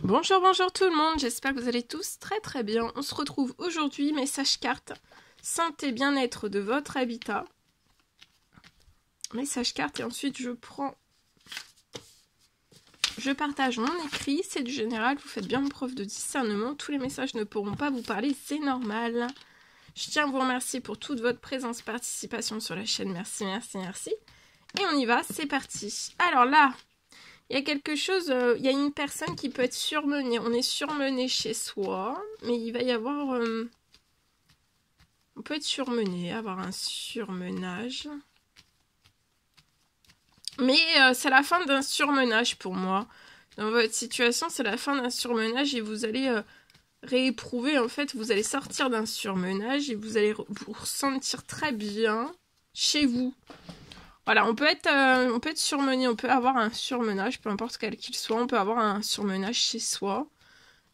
Bonjour, bonjour tout le monde, j'espère que vous allez tous très très bien. On se retrouve aujourd'hui, message carte, santé bien-être de votre habitat. Message carte et ensuite je prends... Je partage mon écrit, c'est du général, vous faites bien preuve de discernement, tous les messages ne pourront pas vous parler, c'est normal. Je tiens à vous remercier pour toute votre présence, participation sur la chaîne, merci, merci, merci. Et on y va, c'est parti. Alors là, il y a quelque chose, euh, il y a une personne qui peut être surmenée. On est surmené chez soi, mais il va y avoir... Euh, on peut être surmené, avoir un surmenage. Mais euh, c'est la fin d'un surmenage pour moi. Dans votre situation, c'est la fin d'un surmenage et vous allez rééprouver, en fait, vous allez sortir d'un surmenage et vous allez vous ressentir très bien chez vous. Voilà, on peut être, euh, on peut surmené, on peut avoir un surmenage, peu importe quel qu'il soit, on peut avoir un surmenage chez soi.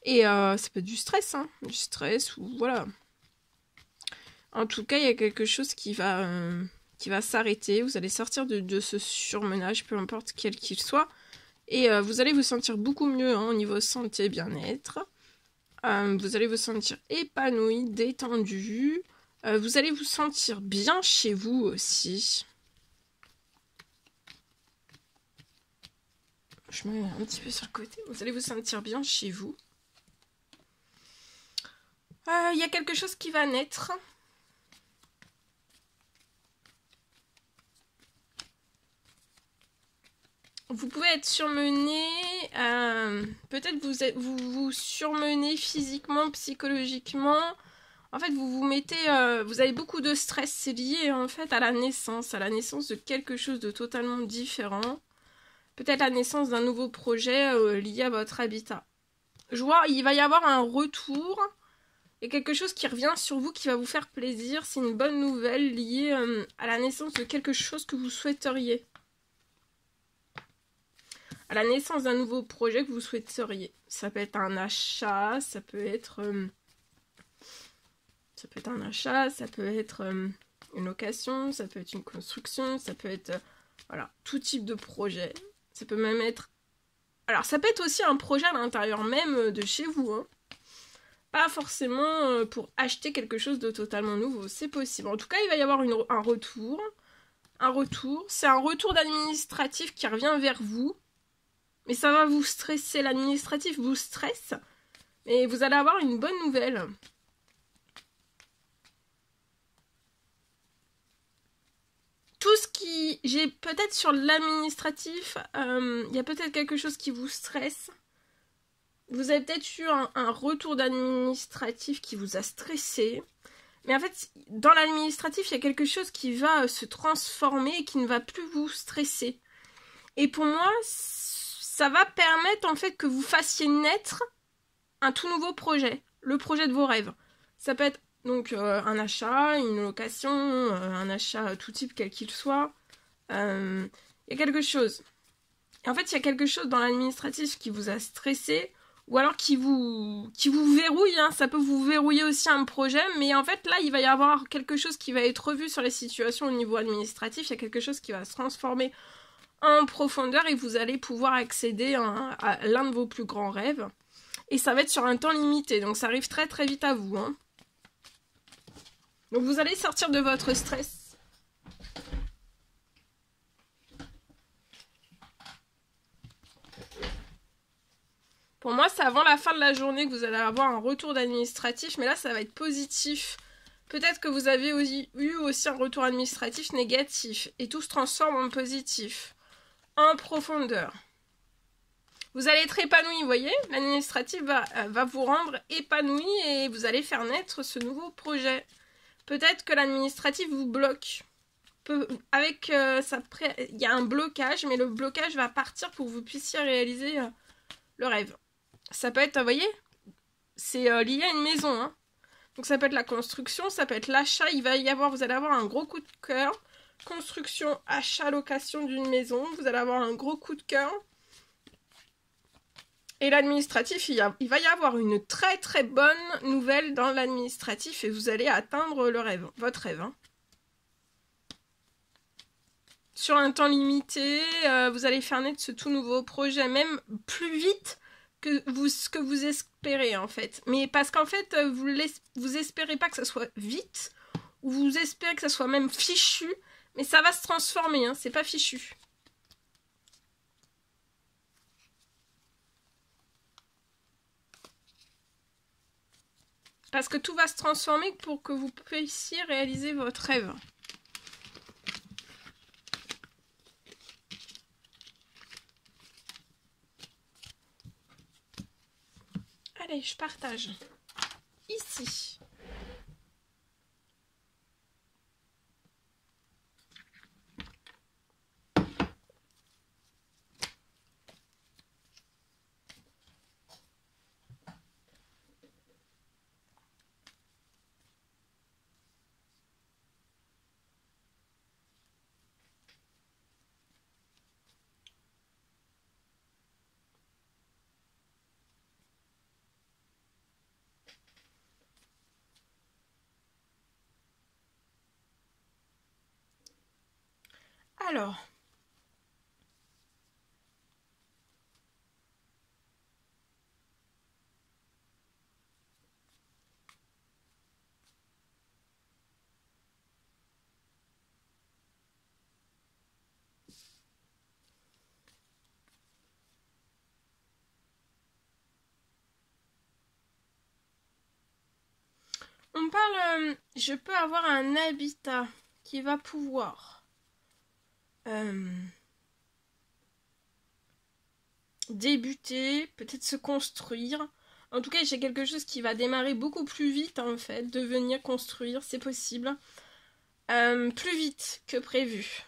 Et euh, ça peut être du stress, hein, du stress ou voilà. En tout cas, il y a quelque chose qui va, euh, va s'arrêter. Vous allez sortir de, ce surmenage, peu importe quel qu'il soit. Et vous allez vous sentir beaucoup mieux hein, au niveau santé, bien-être. vous allez vous sentir épanoui, détendu. vous allez vous sentir bien chez vous aussi. Je mets un petit peu sur le côté. Vous allez vous sentir bien chez vous. Euh, il y a quelque chose qui va naître. Vous pouvez être surmené, euh, peut-être vous, vous vous surmenez physiquement, psychologiquement. En fait, vous vous mettez, euh, vous avez beaucoup de stress. C'est lié en fait à la naissance, à la naissance de quelque chose de totalement différent peut-être la naissance d'un nouveau projet euh, lié à votre habitat. Je vois, il va y avoir un retour et quelque chose qui revient sur vous qui va vous faire plaisir. C'est une bonne nouvelle liée euh, à la naissance de quelque chose que vous souhaiteriez. À la naissance d'un nouveau projet que vous souhaiteriez. Ça peut être un achat, ça peut être... Euh, ça peut être un achat, ça peut être une location, ça peut être une construction, ça peut être... voilà, tout type de projet. Ça peut même être... Alors ça peut être aussi un projet à l'intérieur même de chez vous. Hein. Pas forcément euh, pour acheter quelque chose de totalement nouveau. C'est possible. En tout cas, il va y avoir un retour. Un retour. C'est un retour d'administratif qui revient vers vous. Mais ça va vous stresser. L'administratif vous stresse. Mais vous allez avoir une bonne nouvelle. Tout ce qui... J'ai peut-être sur l'administratif, euh, il y a peut-être quelque chose qui vous stresse. Vous avez peut-être eu un, retour d'administratif qui vous a stressé. Mais en fait, dans l'administratif, il y a quelque chose qui va euh, se transformer et qui ne va plus vous stresser. Et pour moi, ça va permettre en fait que vous fassiez naître un tout nouveau projet, le projet de vos rêves. Ça peut être donc euh, un achat, une location, euh, un achat tout type quel qu'il soit. Euh, il y a quelque chose. En fait, il y a quelque chose dans l'administratif qui vous a stressé ou alors qui vous, qui vous verrouille. Hein. Ça peut vous verrouiller aussi un projet, mais en fait, là, il va y avoir quelque chose qui va être revu sur les situations au niveau administratif. Il y a quelque chose qui va se transformer en profondeur et vous allez pouvoir accéder à l'un de vos plus grands rêves. Et ça va être sur un temps limité, donc ça arrive très très vite à vous. Hein. Donc vous allez sortir de votre stress. Pour moi, c'est avant la fin de la journée que vous allez avoir un retour d'administratif, mais là, ça va être positif. Peut-être que vous avez eu aussi un retour administratif négatif, et tout se transforme en positif, en profondeur. Vous allez être épanoui, vous voyez? L'administratif va, euh, va vous rendre épanoui et vous allez faire naître ce nouveau projet. Peut-être que l'administratif vous bloque. avec euh, il y a un blocage, mais le blocage va partir pour que vous puissiez réaliser euh, le rêve. Ça peut être, vous voyez, c'est euh, lié à une maison. Hein. Donc ça peut être la construction, ça peut être l'achat. Il va y avoir, vous allez avoir un gros coup de cœur. Construction, achat, location d'une maison. Vous allez avoir un gros coup de cœur. Et l'administratif, il, va y avoir une très très bonne nouvelle dans l'administratif et vous allez atteindre votre rêve. Hein. Sur un temps limité, euh, vous allez faire naître ce tout nouveau projet, même plus vite que vous, ce que vous espérez en fait. Mais parce qu'en fait, vous, vous espérez pas que ça soit vite, ou vous espérez que ça soit même fichu, mais ça va se transformer, hein, c'est pas fichu. Parce que tout va se transformer pour que vous puissiez réaliser votre rêve. Allez, je partage. Ici. Alors. On parle, euh, je peux avoir un habitat qui va pouvoir euh, débuter, peut-être se construire. En tout cas, j'ai quelque chose qui va démarrer beaucoup plus vite en fait, devenir construire, c'est possible. Euh, plus vite que prévu.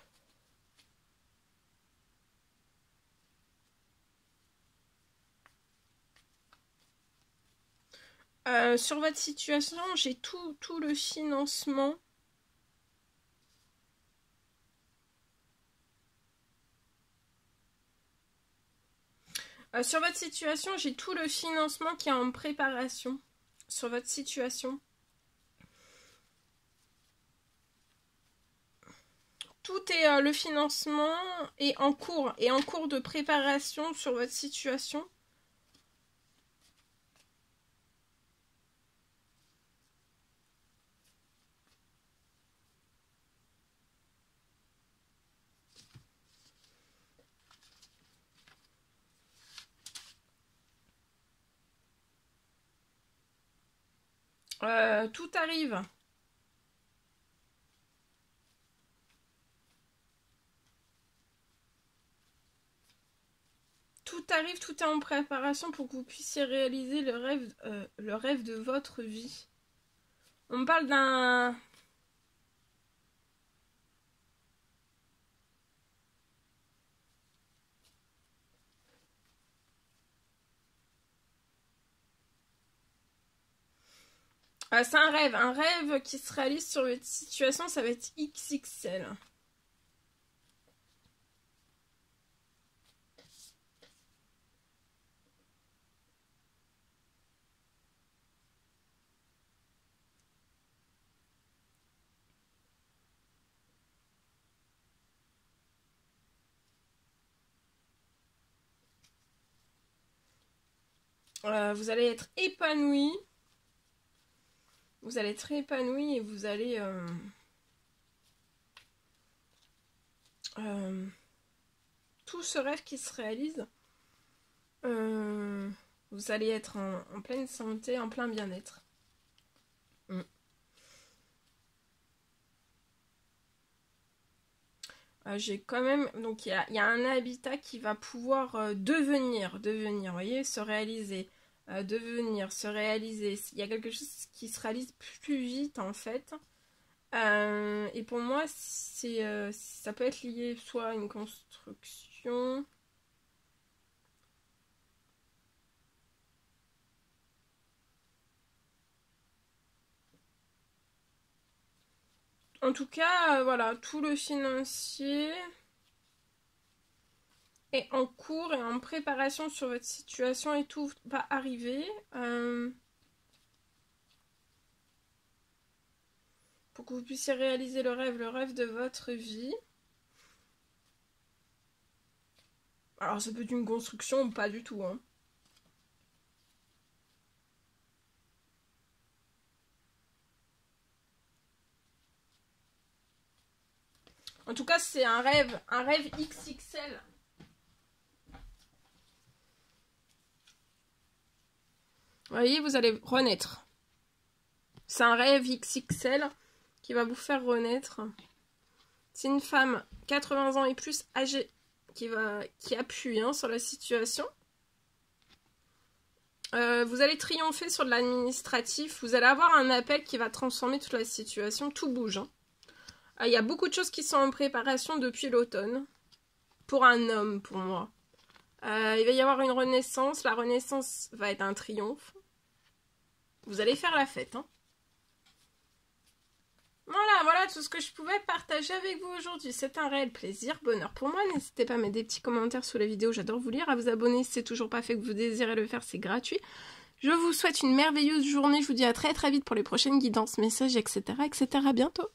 Euh, sur votre situation, j'ai tout, tout le financement Euh, sur votre situation, j'ai tout le financement qui est en préparation. Sur votre situation. Tout est euh, le financement est en cours et en cours de préparation sur votre situation. Euh, tout arrive. Tout arrive, tout est en préparation pour que vous puissiez réaliser le rêve, euh, le rêve de votre vie. On parle d'un Ah, c'est un rêve. Un rêve qui se réalise sur votre situation, ça va être XXL. Euh, vous allez être épanoui vous allez être très épanoui et vous allez euh, euh, tout ce rêve qui se réalise euh, vous allez être en, pleine santé en plein bien-être mm. j'ai quand même donc il y, y a, un habitat qui va pouvoir devenir devenir voyez se réaliser devenir, se réaliser. Il y a quelque chose qui se réalise plus vite en fait. Euh, et pour moi, c'est euh, ça peut être lié soit à une construction. En tout cas, euh, voilà, tout le financier est en cours et en préparation sur votre situation et tout va arriver. Euh, pour que vous puissiez réaliser le rêve, le rêve de votre vie. Alors ça peut être une construction ou pas du tout. Hein. En tout cas, c'est un rêve, un rêve XXL. Vous voyez, vous allez renaître. C'est un rêve XXL qui va vous faire renaître. C'est une femme 80 ans et plus âgée qui, va, qui appuie hein, sur la situation. Euh, vous allez triompher sur l'administratif. Vous allez avoir un appel qui va transformer toute la situation. Tout bouge. Hein. Euh, il y a beaucoup de choses qui sont en préparation depuis l'automne. Pour un homme, pour moi. Euh, il va y avoir une renaissance. La renaissance va être un triomphe. Vous allez faire la fête. Hein. Voilà, voilà tout ce que je pouvais partager avec vous aujourd'hui. C'est un réel plaisir, bonheur pour moi. N'hésitez pas à mettre des petits commentaires sous la vidéo, j'adore vous lire. À vous abonner si c'est toujours pas fait que vous désirez le faire, c'est gratuit. Je vous souhaite une merveilleuse journée. Je vous dis à très très vite pour les prochaines guidances, messages, etc. etc. Bientôt.